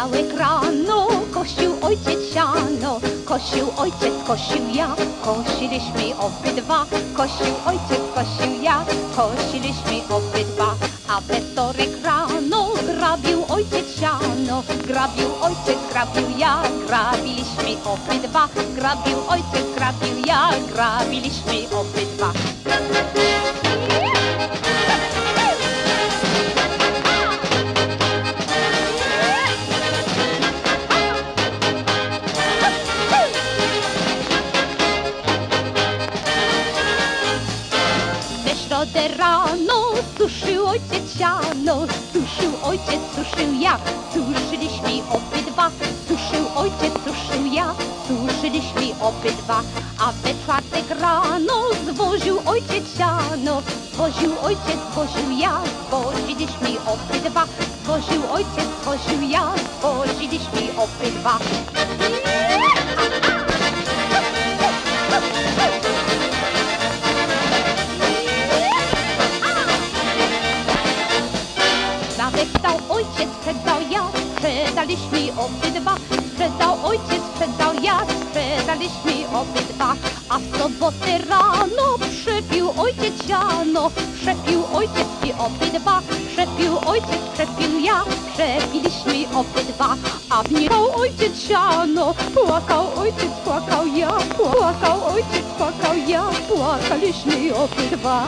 poniedziałek rano Kosił ojciec siano, kosił ojciec, kosił ja. Kosiliśmy obydwa, kosił ojciec, kosił ja. Kosiliśmy obydwa, a we wtorek Grabił ojciec siano, grabił ojciec, grabił ja. Grabiliśmy obydwa, grabił ojciec, grabił ja. Grabiliśmy obydwa. Yeah! Środę rano suszył ojciec siano, suszył ojciec, suszył ja, suszyliśmy obydwa. Suszył ojciec, suszył ja, suszyliśmy obydwa. A we czwartek rano zwoził ojciec siano, zwoził ojciec, zwoził ja, zwoziliśmy obydwa. Zwoził ojciec, zwoził ja, zwoziliśmy obydwa. Ojciec, sprzedał ja, sprzedaliśmy obydwa. Sprzedał ojciec, sprzedał ja, sprzedaliśmy obydwa. A w sobotę rano przepił ojciec siano, przepił ojciec i obydwa. Przepił ojciec, przepił ja, przepiliśmy obydwa. A w niedzielę ojciec siano, płakał ojciec, płakał ja, płakał ojciec, płakał ja, płakaliśmy obydwa.